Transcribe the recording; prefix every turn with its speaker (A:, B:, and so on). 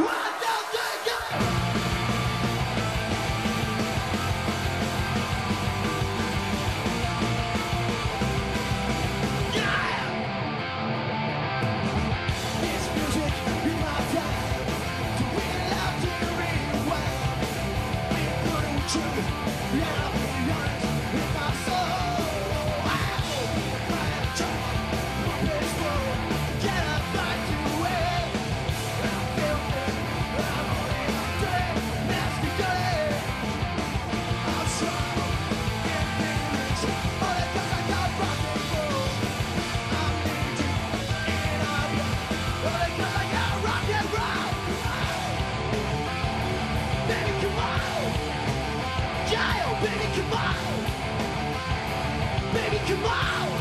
A: Mata! Come on!